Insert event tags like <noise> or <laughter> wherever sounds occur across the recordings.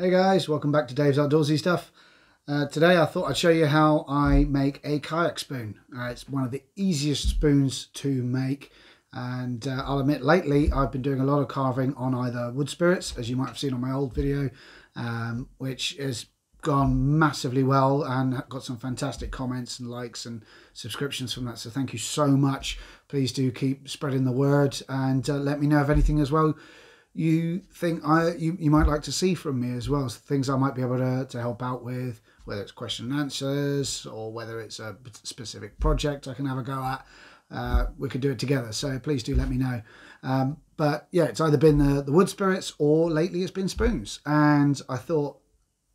Hey guys, welcome back to Dave's Outdoorsy Stuff. Uh, today I thought I'd show you how I make a kayak spoon. Uh, it's one of the easiest spoons to make and uh, I'll admit lately I've been doing a lot of carving on either wood spirits as you might have seen on my old video um, which has gone massively well and got some fantastic comments and likes and subscriptions from that so thank you so much please do keep spreading the word and uh, let me know if anything as well you think I you, you might like to see from me as well as things I might be able to, to help out with whether it's question and answers or whether it's a specific project I can have a go at uh, we could do it together. So please do let me know. Um, but yeah it's either been the, the wood spirits or lately it's been spoons. And I thought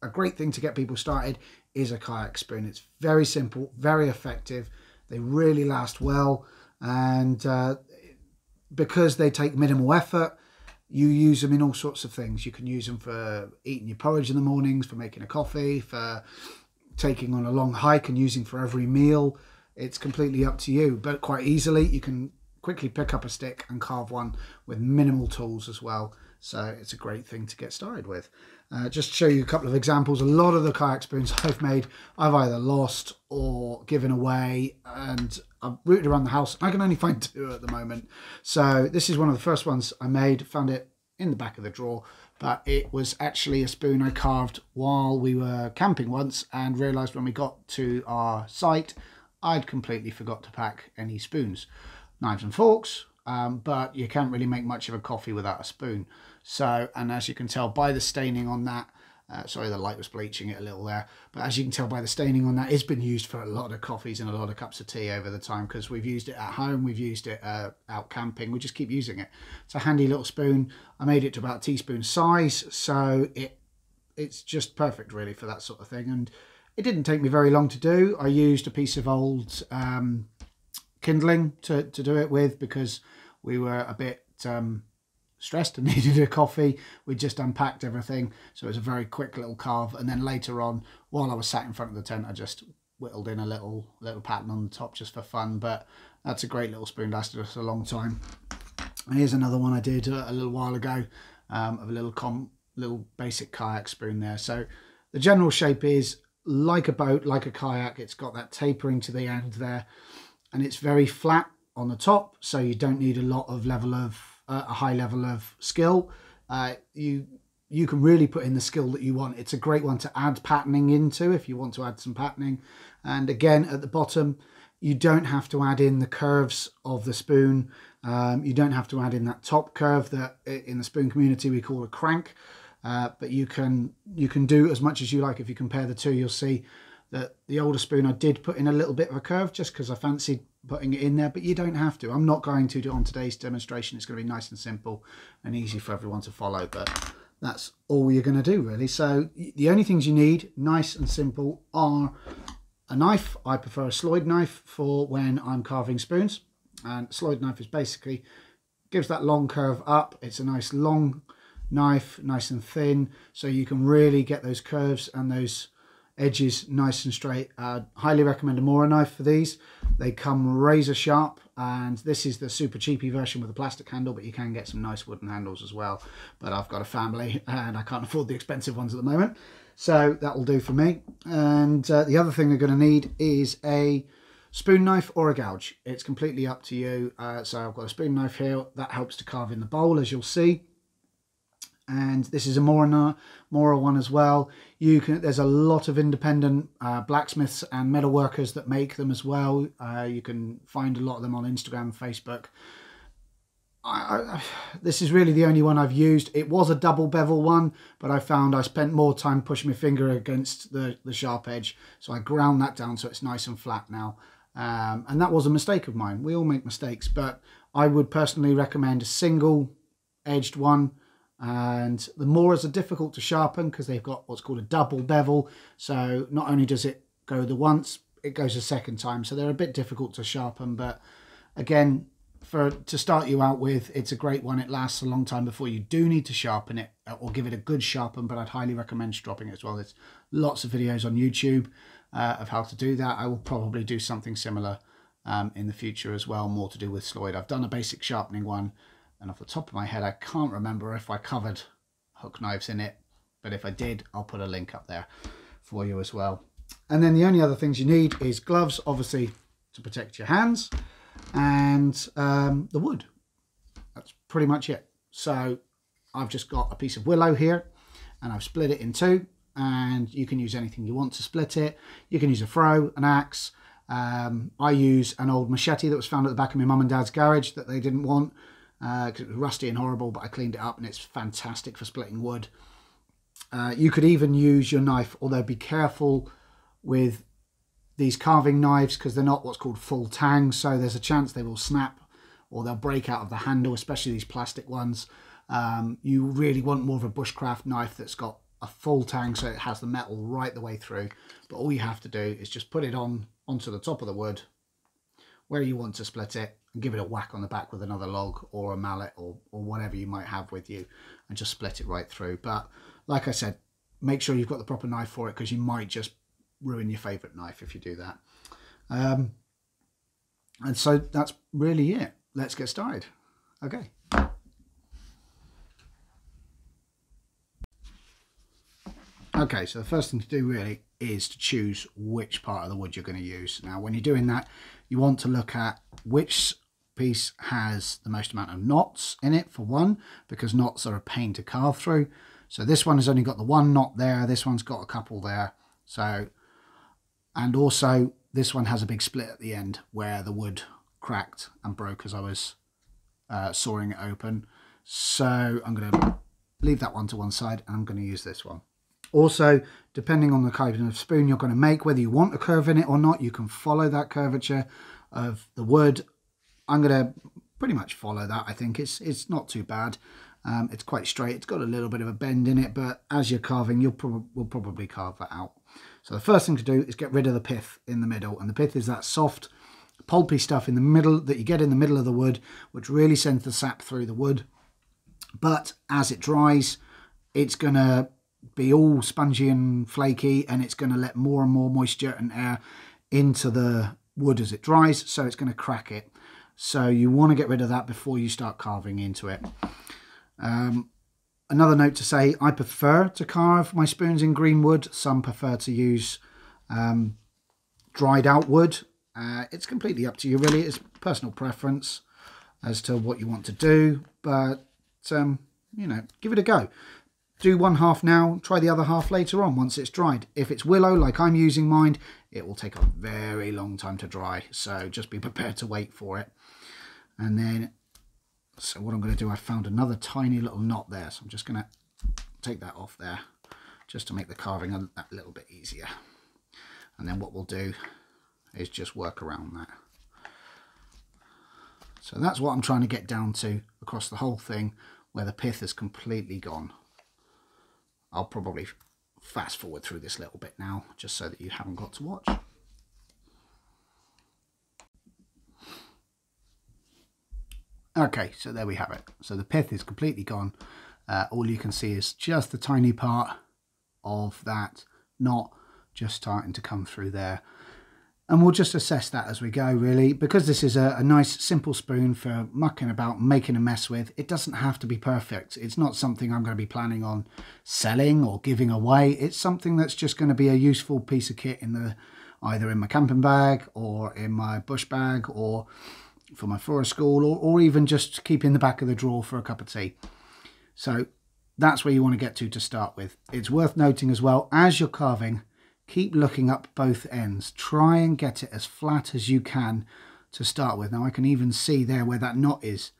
a great thing to get people started is a kayak spoon. It's very simple very effective. They really last well. And uh, because they take minimal effort you use them in all sorts of things. You can use them for eating your porridge in the mornings, for making a coffee, for taking on a long hike and using for every meal. It's completely up to you, but quite easily you can quickly pick up a stick and carve one with minimal tools as well. So it's a great thing to get started with. Uh, just show you a couple of examples, a lot of the kayak spoons <laughs> I've made, I've either lost or given away and I've rooted around the house. I can only find <laughs> two at the moment. So this is one of the first ones I made, found it in the back of the drawer, but it was actually a spoon I carved while we were camping once and realised when we got to our site, I'd completely forgot to pack any spoons. Knives and forks, um, but you can't really make much of a coffee without a spoon. So, and as you can tell by the staining on that, uh, sorry, the light was bleaching it a little there. But as you can tell by the staining on that, it's been used for a lot of coffees and a lot of cups of tea over the time because we've used it at home, we've used it uh, out camping, we just keep using it. It's a handy little spoon. I made it to about teaspoon size, so it it's just perfect really for that sort of thing. And it didn't take me very long to do. I used a piece of old um, kindling to, to do it with because we were a bit... Um, stressed <laughs> and needed a coffee. We just unpacked everything. So it was a very quick little carve. And then later on, while I was sat in front of the tent, I just whittled in a little little pattern on the top just for fun. But that's a great little spoon, lasted us a long time. And here's another one I did a, a little while ago um, of a little com little basic kayak spoon there. So the general shape is like a boat, like a kayak. It's got that tapering to the end there. And it's very flat on the top, so you don't need a lot of level of a high level of skill. Uh, you you can really put in the skill that you want. It's a great one to add patterning into if you want to add some patterning. And again, at the bottom, you don't have to add in the curves of the spoon. Um, you don't have to add in that top curve that in the spoon community we call a crank. Uh, but you can you can do as much as you like. If you compare the two, you'll see that the older spoon I did put in a little bit of a curve just because I fancied putting it in there, but you don't have to. I'm not going to do on today's demonstration. It's going to be nice and simple and easy for everyone to follow, but that's all you're going to do really. So the only things you need, nice and simple, are a knife. I prefer a Sloyd knife for when I'm carving spoons. And Sloyd knife is basically, gives that long curve up. It's a nice long knife, nice and thin, so you can really get those curves and those edges nice and straight. Uh, highly recommend a Mora knife for these. They come razor sharp and this is the super cheapy version with a plastic handle but you can get some nice wooden handles as well. But I've got a family <laughs> and I can't afford the expensive ones at the moment. So that will do for me. And uh, the other thing you're going to need is a spoon knife or a gouge. It's completely up to you. Uh, so I've got a spoon knife here. That helps to carve in the bowl as you'll see and this is a Mora, Mora one as well. You can there's a lot of independent uh, blacksmiths and metalworkers that make them as well. Uh, you can find a lot of them on Instagram, Facebook. I, I, this is really the only one I've used. It was a double bevel one, but I found I spent more time pushing my finger against the, the sharp edge. So I ground that down so it's nice and flat now. Um, and that was a mistake of mine. We all make mistakes, but I would personally recommend a single edged one and the Moras are difficult to sharpen because they've got what's called a double bevel. So not only does it go the once it goes a second time. So they're a bit difficult to sharpen but again for to start you out with it's a great one. It lasts a long time before you do need to sharpen it uh, or give it a good sharpen but I'd highly recommend stropping it as well. There's lots of videos on YouTube uh, of how to do that. I will probably do something similar um, in the future as well more to do with Sloyd. I've done a basic sharpening one and off the top of my head I can't remember if I covered hook knives in it but if I did, I'll put a link up there for you as well. And then the only other things you need is gloves, obviously, to protect your hands, and um, the wood. That's pretty much it. So I've just got a piece of willow here, and I've split it in two, and you can use anything you want to split it. You can use a froe, an axe. Um, I use an old machete that was found at the back of my mum and dad's garage that they didn't want uh, it was rusty and horrible, but I cleaned it up and it's fantastic for splitting wood. Uh, you could even use your knife, although be careful with these carving knives because they're not what's called full tang, so there's a chance they will snap or they'll break out of the handle, especially these plastic ones. Um, you really want more of a bushcraft knife that's got a full tang so it has the metal right the way through. But all you have to do is just put it on onto the top of the wood where you want to split it give it a whack on the back with another log or a mallet or, or whatever you might have with you and just split it right through. But like I said, make sure you've got the proper knife for it because you might just ruin your favourite knife if you do that. Um, and so that's really it. Let's get started. Okay. Okay, so the first thing to do really is to choose which part of the wood you're going to use. Now, when you're doing that, you want to look at which piece has the most amount of knots in it, for one, because knots are a pain to carve through. So this one has only got the one knot there, this one's got a couple there. So, and also this one has a big split at the end where the wood cracked and broke as I was uh, sawing it open. So I'm going to leave that one to one side and I'm going to use this one. Also, depending on the kind of spoon you're going to make, whether you want a curve in it or not, you can follow that curvature of the wood. I'm going to pretty much follow that. I think it's it's not too bad. Um, it's quite straight. It's got a little bit of a bend in it, but as you're carving, you'll prob will probably carve that out. So the first thing to do is get rid of the pith in the middle. And the pith is that soft, pulpy stuff in the middle that you get in the middle of the wood, which really sends the sap through the wood. But as it dries, it's going to be all spongy and flaky and it's going to let more and more moisture and air into the wood as it dries so it's going to crack it so you want to get rid of that before you start carving into it. Um, another note to say I prefer to carve my spoons in green wood. Some prefer to use um, dried out wood. Uh, it's completely up to you really. It's personal preference as to what you want to do but um, you know give it a go do one half now, try the other half later on once it's dried. If it's willow, like I'm using mine, it will take a very long time to dry. So just be prepared to wait for it. And then, so what I'm going to do, I found another tiny little knot there. So I'm just going to take that off there just to make the carving a, a little bit easier. And then what we'll do is just work around that. So that's what I'm trying to get down to across the whole thing where the pith is completely gone. I'll probably fast forward through this little bit now, just so that you haven't got to watch. Okay, so there we have it. So the pith is completely gone. Uh, all you can see is just the tiny part of that knot just starting to come through there and we'll just assess that as we go really because this is a, a, nice simple spoon for mucking about making a mess with. It doesn't have to be perfect. It's not something i'm going to be planning on selling or giving away. It's something that's just going to be a useful piece of kit in the either in my camping bag or in my bush bag or for my forest school or, or even just keep in the back of the drawer for a cup of tea. So that's where you want to get to to start with. It's worth noting as well as you're carving keep looking up both ends. Try and get it as flat as you can to start with. Now I can even see there where that knot is.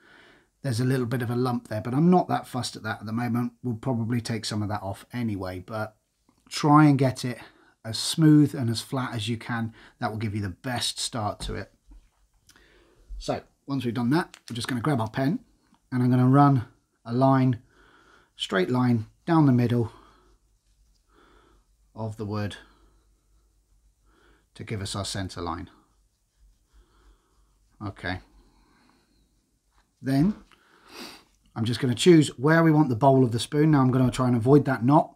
There's a little bit of a lump there, but I'm not that fussed at that at the moment. We'll probably take some of that off anyway, but try and get it as smooth and as flat as you can. That will give you the best start to it. So once we've done that, we're just going to grab our pen and I'm going to run a line, straight line down the middle of the wood to give us our center line. Okay. Then I'm just going to choose where we want the bowl of the spoon. Now I'm going to try and avoid that knot.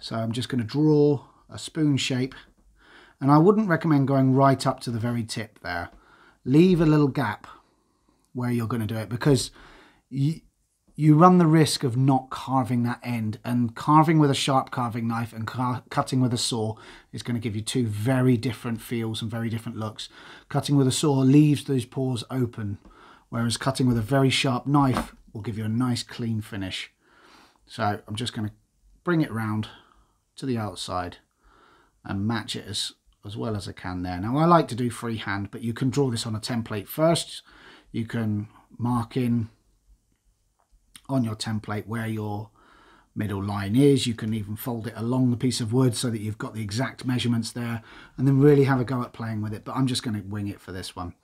So I'm just going to draw a spoon shape. And I wouldn't recommend going right up to the very tip there. Leave a little gap where you're going to do it because you, you run the risk of not carving that end and carving with a sharp carving knife and cutting with a saw is going to give you two very different feels and very different looks. Cutting with a saw leaves those pores open whereas cutting with a very sharp knife will give you a nice clean finish. So i'm just going to bring it round to the outside and match it as as well as i can there. Now i like to do freehand but you can draw this on a template first. You can mark in on your template where your middle line is. You can even fold it along the piece of wood so that you've got the exact measurements there and then really have a go at playing with it. But I'm just going to wing it for this one.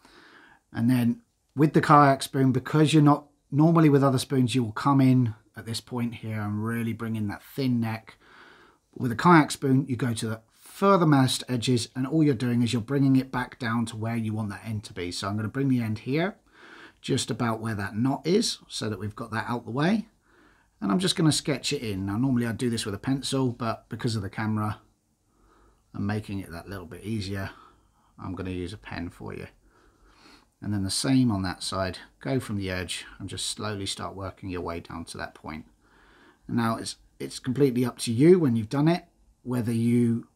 And then with the kayak spoon, because you're not normally with other spoons, you will come in at this point here and really bring in that thin neck. With a kayak spoon, you go to the further furthermost edges and all you're doing is you're bringing it back down to where you want that end to be. So I'm going to bring the end here just about where that knot is so that we've got that out the way. And I'm just going to sketch it in. Now normally I'd do this with a pencil, but because of the camera and making it that little bit easier, I'm going to use a pen for you. And then the same on that side. Go from the edge and just slowly start working your way down to that point. And now it's, it's completely up to you when you've done it, whether you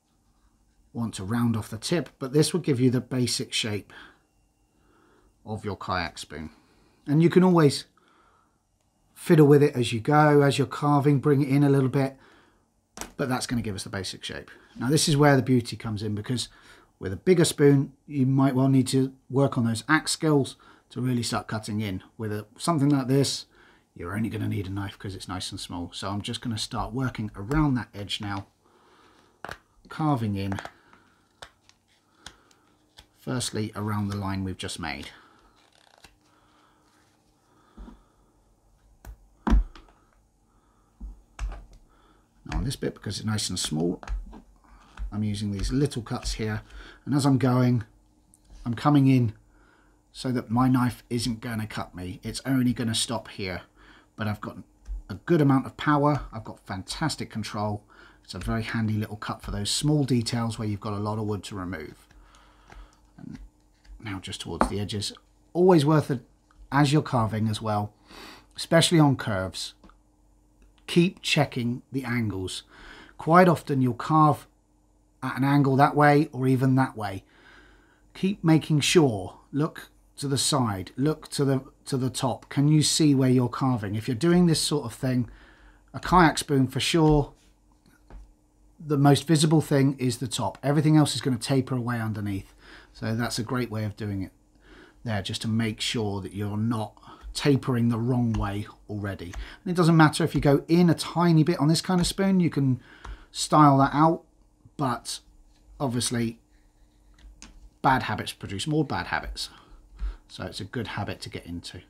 want to round off the tip, but this will give you the basic shape of your kayak spoon. And you can always fiddle with it as you go, as you're carving, bring it in a little bit, but that's going to give us the basic shape. Now this is where the beauty comes in because with a bigger spoon, you might well need to work on those axe skills to really start cutting in. With a, something like this, you're only going to need a knife because it's nice and small. So I'm just going to start working around that edge now, carving in, firstly around the line we've just made. This bit, because it's nice and small, I'm using these little cuts here. And as I'm going, I'm coming in so that my knife isn't going to cut me. It's only going to stop here. But I've got a good amount of power. I've got fantastic control. It's a very handy little cut for those small details where you've got a lot of wood to remove. And now just towards the edges. Always worth it as you're carving as well, especially on curves keep checking the angles. Quite often you'll carve at an angle that way or even that way. Keep making sure, look to the side, look to the to the top. Can you see where you're carving? If you're doing this sort of thing, a kayak spoon for sure, the most visible thing is the top. Everything else is going to taper away underneath. So that's a great way of doing it there, just to make sure that you're not tapering the wrong way already. And it doesn't matter if you go in a tiny bit on this kind of spoon, you can style that out, but obviously bad habits produce more bad habits. So it's a good habit to get into.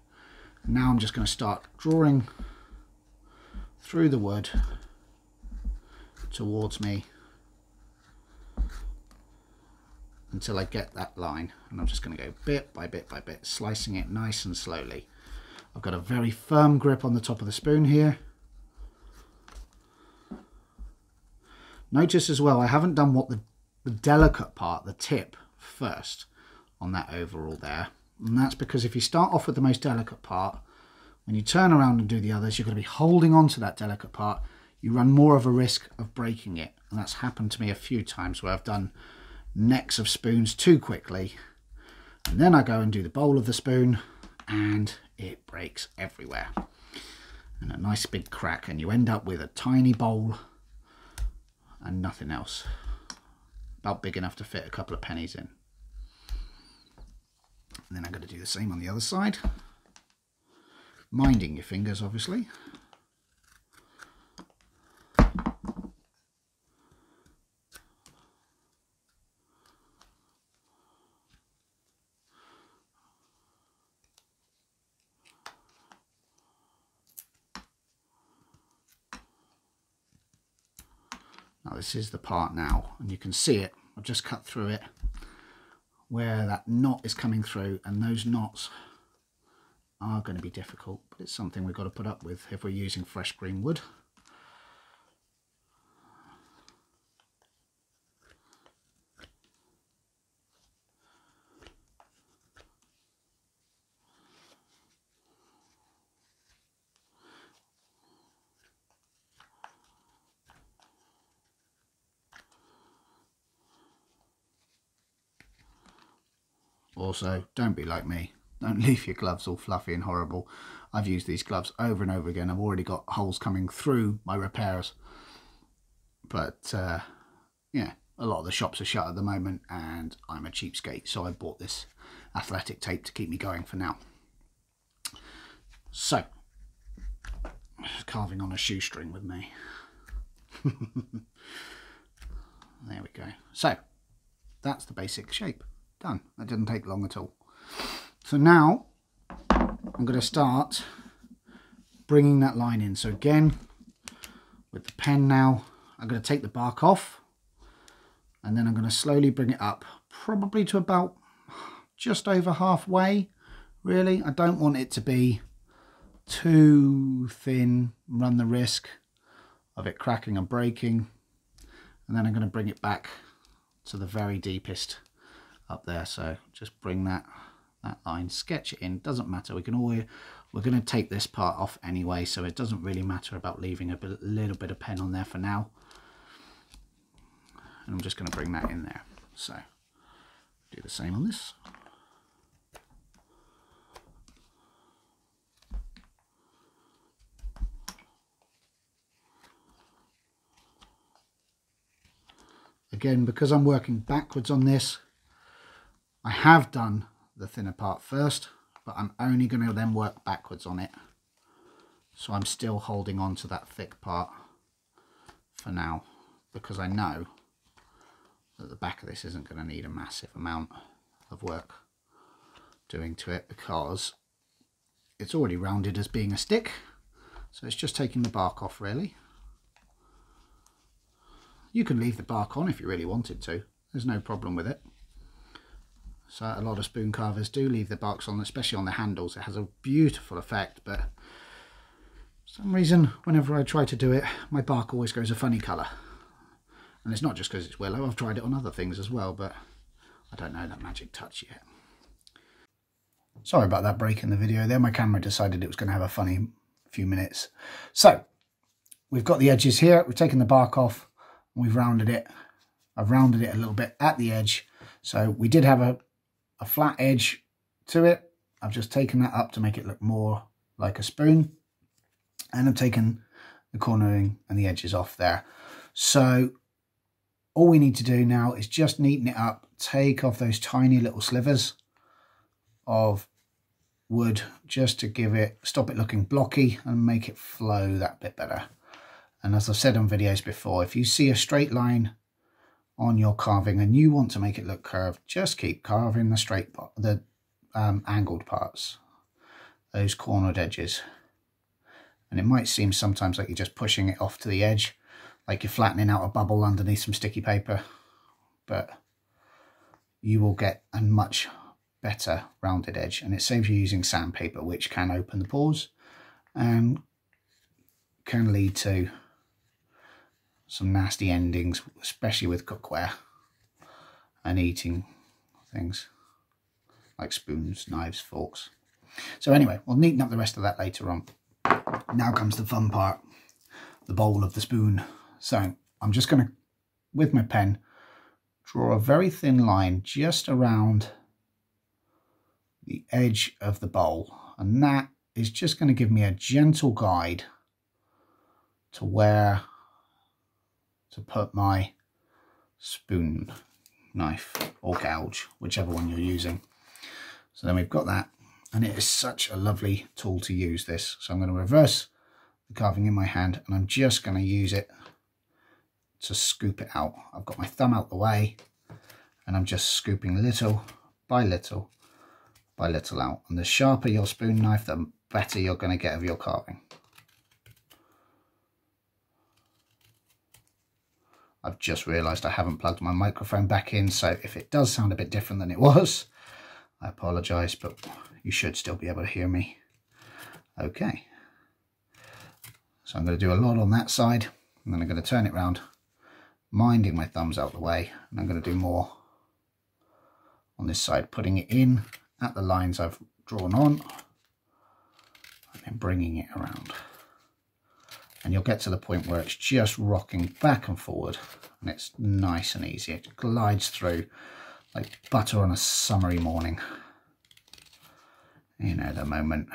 Now I'm just going to start drawing through the wood towards me until I get that line and I'm just going to go bit by bit by bit slicing it nice and slowly I've got a very firm grip on the top of the spoon here. Notice as well, I haven't done what the, the delicate part, the tip, first on that overall there. And that's because if you start off with the most delicate part, when you turn around and do the others, you're going to be holding on to that delicate part. You run more of a risk of breaking it. And that's happened to me a few times where I've done necks of spoons too quickly. And then I go and do the bowl of the spoon and it breaks everywhere. And a nice big crack and you end up with a tiny bowl and nothing else. About big enough to fit a couple of pennies in. And then I'm going to do the same on the other side. Minding your fingers, obviously. This is the part now and you can see it. I've just cut through it where that knot is coming through and those knots are going to be difficult but it's something we've got to put up with if we're using fresh green wood. Also, don't be like me. Don't <laughs> leave your gloves all fluffy and horrible. I've used these gloves over and over again. I've already got holes coming through my repairs. But, uh, yeah, a lot of the shops are shut at the moment and I'm a cheapskate. So I bought this athletic tape to keep me going for now. So, carving on a shoestring with me. <laughs> there we go. So, that's the basic shape. Done. That didn't take long at all. So now, I'm going to start bringing that line in. So again, with the pen now, I'm going to take the bark off and then I'm going to slowly bring it up, probably to about just over halfway, really. I don't want it to be too thin, run the risk of it cracking and breaking. And then I'm going to bring it back to the very deepest up there. So just bring that that line, sketch it in, doesn't matter. We can always, we're going to take this part off anyway, so it doesn't really matter about leaving a bit, little bit of pen on there for now. And I'm just going to bring that in there. So do the same on this. Again, because I'm working backwards on this, I have done the thinner part first, but I'm only going to then work backwards on it. So I'm still holding on to that thick part for now, because I know that the back of this isn't going to need a massive amount of work doing to it because it's already rounded as being a stick. So it's just taking the bark off really. You can leave the bark on if you really wanted to. There's no problem with it. So a lot of spoon carvers do leave the barks on, especially on the handles. It has a beautiful effect, but some reason, whenever I try to do it, my bark always goes a funny colour. And it's not just because it's willow, I've tried it on other things as well, but I don't know that magic touch yet. Sorry about that break in the video there. My camera decided it was going to have a funny few minutes. So, we've got the edges here. We've taken the bark off we've rounded it. I've rounded it a little bit at the edge. So we did have a, a flat edge to it. I've just taken that up to make it look more like a spoon. And I've taken the cornering and the edges off there. So all we need to do now is just neaten it up, take off those tiny little slivers of wood just to give it, stop it looking blocky and make it flow that bit better. And as I've said on videos before, if you see a straight line on your carving and you want to make it look curved, just keep carving the straight, the um, angled parts, those cornered edges. And it might seem sometimes like you're just pushing it off to the edge, like you're flattening out a bubble underneath some sticky paper, but you will get a much better rounded edge and it saves you using sandpaper which can open the pores and can lead to some nasty endings, especially with cookware and eating things like spoons, knives, forks. So anyway, we'll neaten up the rest of that later on. Now comes the fun part, the bowl of the spoon. So I'm just going to, with my pen, draw a very thin line just around the edge of the bowl. And that is just going to give me a gentle guide to where to put my spoon knife or gouge, whichever one you're using. So then we've got that and it is such a lovely tool to use this. So I'm going to reverse the carving in my hand and I'm just going to use it to scoop it out. I've got my thumb out the way and I'm just scooping little by little by little out. And the sharper your spoon knife, the better you're going to get of your carving. I've just realised I haven't plugged my microphone back in, so if it does sound a bit different than it was, I apologise, but you should still be able to hear me. Okay. So I'm going to do a lot on that side, and then I'm going to turn it round, minding my thumbs out the way, and I'm going to do more on this side, putting it in at the lines I've drawn on, and then bringing it around and you'll get to the point where it's just rocking back and forward and it's nice and easy. It glides through like butter on a summery morning. You know, the moment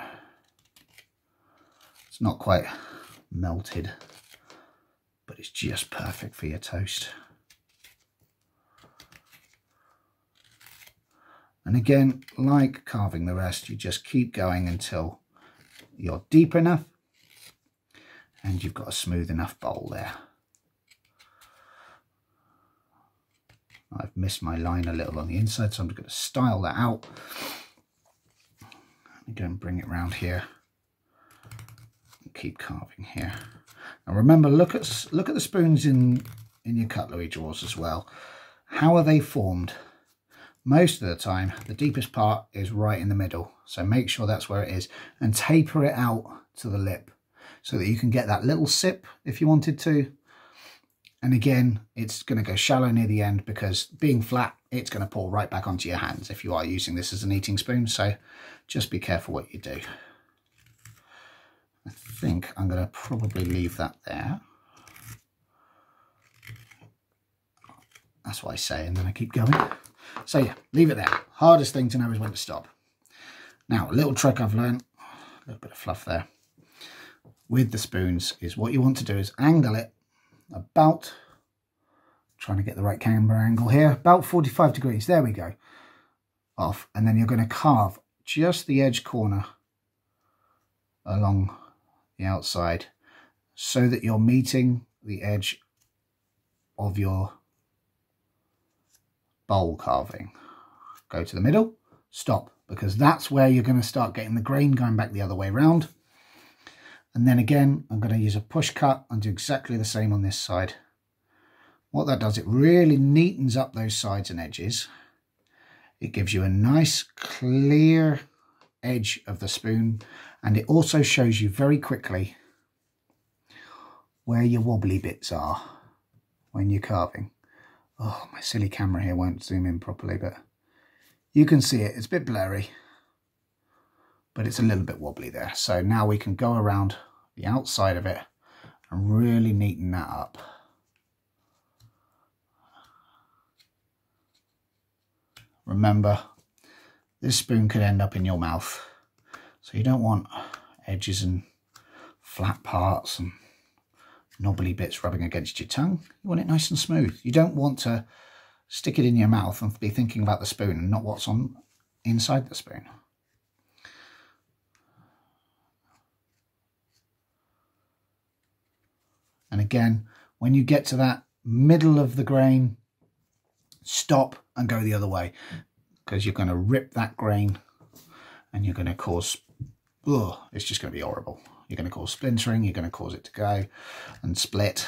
it's not quite melted, but it's just perfect for your toast. And again, like carving the rest, you just keep going until you're deep enough and you've got a smooth enough bowl there. I've missed my line a little on the inside, so I'm going to style that out. Let me Go and bring it round here. And keep carving here. And remember, look at look at the spoons in in your cutlery drawers as well. How are they formed? Most of the time, the deepest part is right in the middle. So make sure that's where it is and taper it out to the lip so that you can get that little sip if you wanted to. And again, it's going to go shallow near the end because being flat, it's going to pour right back onto your hands if you are using this as an eating spoon. So just be careful what you do. I think I'm going to probably leave that there. That's what I say, and then I keep going. So yeah, leave it there. Hardest thing to know is when to stop. Now, a little trick I've learned, a little bit of fluff there, with the spoons is what you want to do is angle it about, trying to get the right camber angle here, about 45 degrees, there we go, off. And then you're going to carve just the edge corner along the outside so that you're meeting the edge of your bowl carving. Go to the middle, stop, because that's where you're going to start getting the grain going back the other way round. And then again, I'm going to use a push cut and do exactly the same on this side. What that does, it really neatens up those sides and edges. It gives you a nice clear edge of the spoon and it also shows you very quickly where your wobbly bits are when you're carving. Oh, my silly camera here won't zoom in properly, but you can see it. It's a bit blurry, but it's a little bit wobbly there. So now we can go around the outside of it and really neaten that up. Remember, this spoon could end up in your mouth. So you don't want edges and flat parts and knobbly bits rubbing against your tongue. You want it nice and smooth. You don't want to stick it in your mouth and be thinking about the spoon and not what's on inside the spoon. And again, when you get to that middle of the grain, stop and go the other way because you're going to rip that grain and you're going to cause, ugh, it's just going to be horrible. You're going to cause splintering, you're going to cause it to go and split.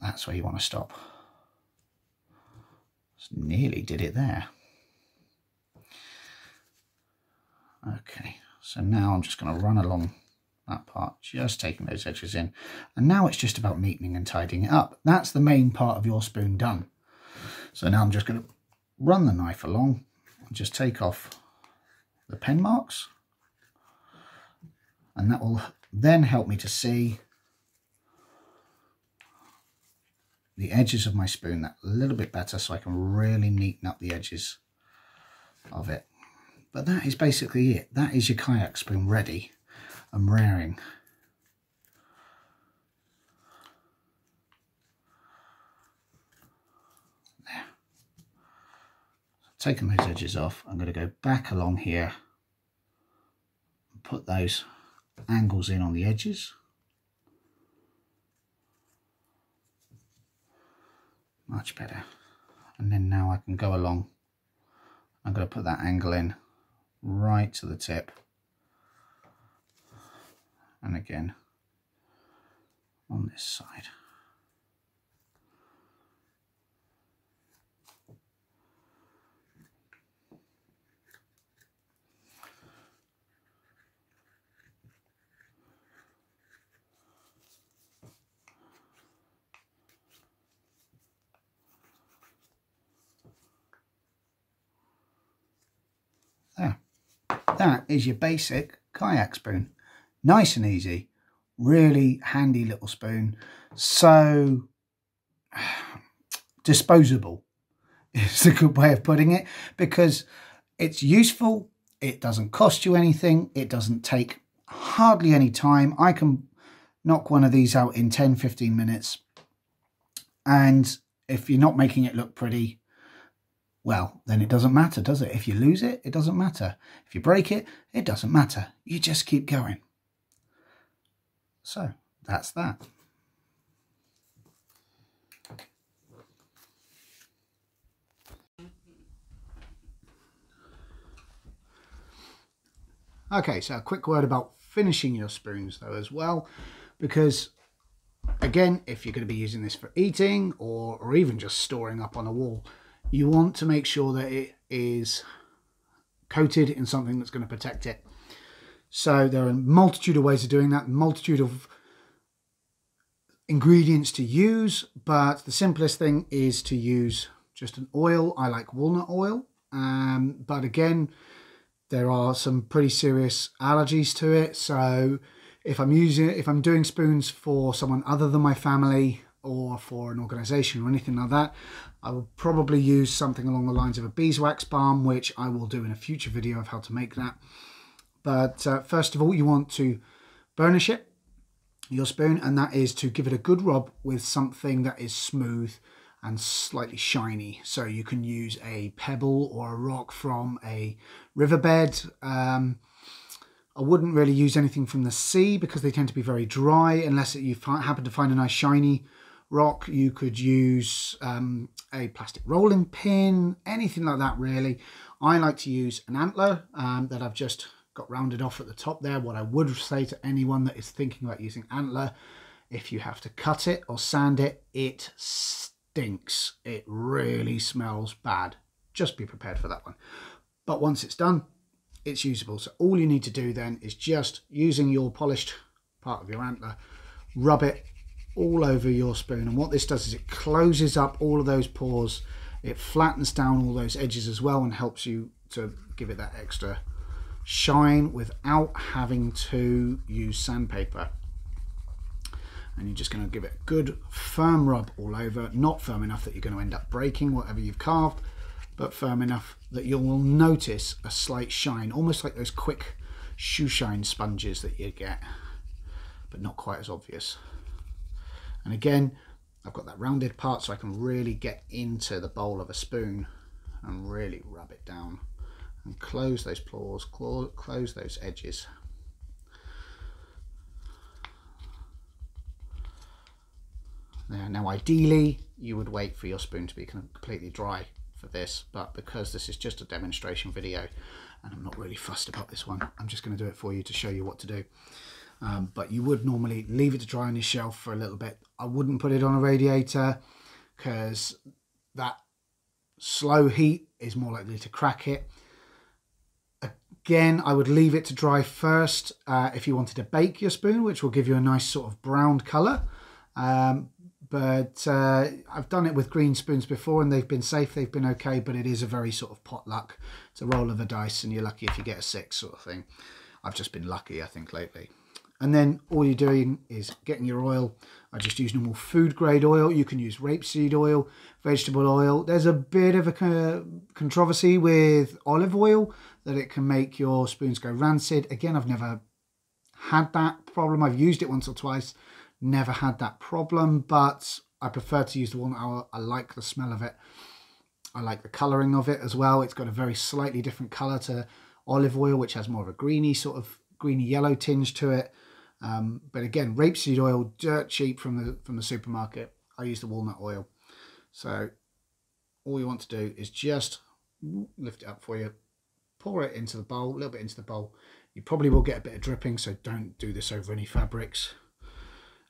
That's where you want to stop. Just nearly did it there. Okay, so now I'm just going to run along that part, just taking those edges in. And now it's just about neatening and tidying it up. That's the main part of your spoon done. So now I'm just going to run the knife along and just take off the pen marks and that will then help me to see the edges of my spoon that a little bit better so I can really neaten up the edges of it. But that is basically it. That is your kayak spoon ready raring. There. Taking those edges off, I'm going to go back along here and put those angles in on the edges. Much better. And then now I can go along. I'm going to put that angle in right to the tip. And again on this side. that is your basic kayak spoon. Nice and easy, really handy little spoon. So <sighs> disposable. is <laughs> a good way of putting it because it's useful. It doesn't cost you anything. It doesn't take hardly any time. I can knock one of these out in 10, 15 minutes. And if you're not making it look pretty, well, then it doesn't matter, does it? If you lose it, it doesn't matter. If you break it, it doesn't matter. You just keep going. So that's that. Okay, so a quick word about finishing your spoons though as well, because again, if you're going to be using this for eating or, or even just storing up on a wall, you want to make sure that it is coated in something that's going to protect it. So there are a multitude of ways of doing that, multitude of ingredients to use, but the simplest thing is to use just an oil. I like walnut oil, um, but again, there are some pretty serious allergies to it. So if I'm using if I'm doing spoons for someone other than my family or for an organization or anything like that, I will probably use something along the lines of a beeswax balm, which I will do in a future video of how to make that. But uh, first of all, you want to burnish it, your spoon, and that is to give it a good rub with something that is smooth and slightly shiny. So you can use a pebble or a rock from a riverbed. Um, I wouldn't really use anything from the sea because they tend to be very dry unless you happen to find a nice shiny rock. You could use um, a plastic rolling pin, anything like that really. I like to use an antler um, that I've just got rounded off at the top there. What I would say to anyone that is thinking about using antler, if you have to cut it or sand it, it stinks. It really smells bad. Just be prepared for that one. But once it's done, it's usable. So all you need to do then is just using your polished part of your antler, rub it all over your spoon. And what this does is it closes up all of those pores. It flattens down all those edges as well and helps you to give it that extra shine without having to use sandpaper. And you're just going to give it a good firm rub all over not firm enough that you're going to end up breaking whatever you've carved but firm enough that you will notice a slight shine almost like those quick shoe shine sponges that you get but not quite as obvious. And again I've got that rounded part so I can really get into the bowl of a spoon and really rub it down and close those pores close those edges Now, now ideally you would wait for your spoon to be completely dry for this, but because this is just a demonstration video and I'm not really fussed about this one, I'm just going to do it for you to show you what to do. Um, but you would normally leave it to dry on your shelf for a little bit. I wouldn't put it on a radiator because that slow heat is more likely to crack it. Again, I would leave it to dry first uh, if you wanted to bake your spoon, which will give you a nice sort of brown colour. Um, but uh, I've done it with green spoons before and they've been safe, they've been okay, but it is a very sort of potluck. It's a roll of a dice and you're lucky if you get a six sort of thing. I've just been lucky, I think, lately. And then all you're doing is getting your oil. I just use normal food grade oil. You can use rapeseed oil, vegetable oil. There's a bit of a controversy with olive oil that it can make your spoons go rancid. Again, I've never had that problem. I've used it once or twice never had that problem, but I prefer to use the walnut oil. I like the smell of it. I like the colouring of it as well. It's got a very slightly different colour to olive oil, which has more of a greeny sort of greeny yellow tinge to it. Um, but again, rapeseed oil, dirt cheap from the from the supermarket. I use the walnut oil. So all you want to do is just lift it up for you, pour it into the bowl, a little bit into the bowl. You probably will get a bit of dripping, so don't do this over any fabrics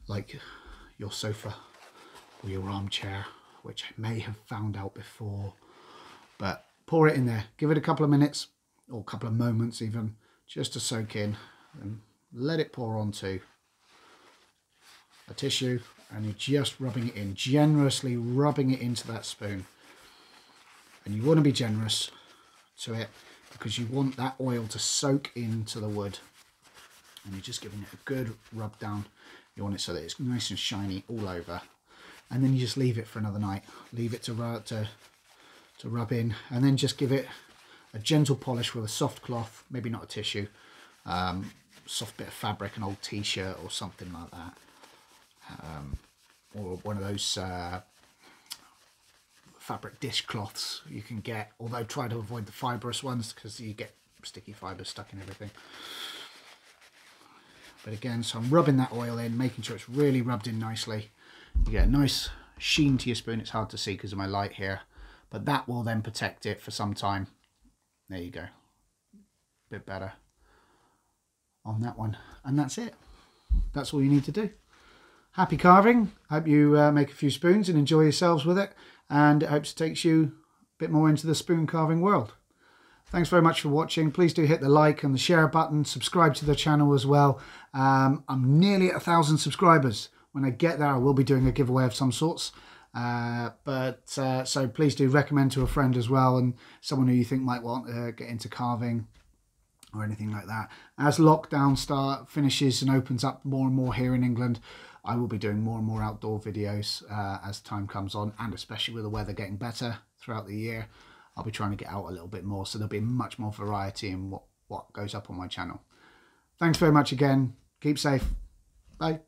like your sofa or your armchair, which I may have found out before. But pour it in there, give it a couple of minutes or a couple of moments even, just to soak in and let it pour onto a tissue and you're just rubbing it in, generously rubbing it into that spoon. And you want to be generous to it because you want that oil to soak into the wood. And you're just giving it a good rub down you want it so that it's nice and shiny all over. And then you just leave it for another night. Leave it to, uh, to to rub in and then just give it a gentle polish with a soft cloth, maybe not a tissue, um, soft bit of fabric, an old t-shirt or something like that. Um, or one of those uh, fabric dishcloths you can get, although try to avoid the fibrous ones because you get sticky fibres stuck in everything. But again, so I'm rubbing that oil in, making sure it's really rubbed in nicely. You get a nice sheen to your spoon. It's hard to see because of my light here, but that will then protect it for some time. There you go. Bit better on that one. And that's it. That's all you need to do. Happy carving. Hope you uh, make a few spoons and enjoy yourselves with it. And it hopes it takes you a bit more into the spoon carving world. Thanks very much for watching. Please do hit the like and the share button. Subscribe to the channel as well. Um, I'm nearly at a thousand subscribers. When I get there, I will be doing a giveaway of some sorts. Uh, but uh, so please do recommend to a friend as well and someone who you think might want to get into carving or anything like that. As lockdown start finishes and opens up more and more here in England, I will be doing more and more outdoor videos uh, as time comes on, and especially with the weather getting better throughout the year. I'll be trying to get out a little bit more so there'll be much more variety in what, what goes up on my channel. Thanks very much again. Keep safe. Bye.